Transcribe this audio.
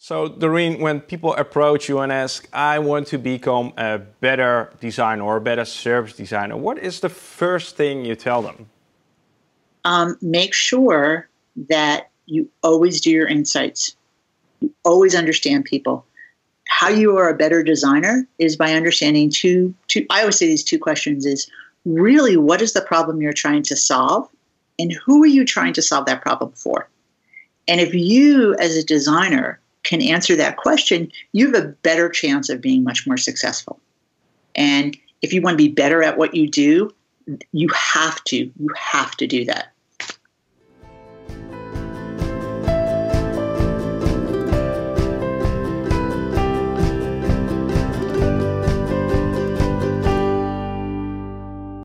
So, Doreen, when people approach you and ask, I want to become a better designer or a better service designer, what is the first thing you tell them? Um, make sure that you always do your insights. You always understand people. How you are a better designer is by understanding two, two I always say these two questions is really what is the problem you're trying to solve and who are you trying to solve that problem for? And if you as a designer can answer that question, you have a better chance of being much more successful. And if you want to be better at what you do, you have to, you have to do that.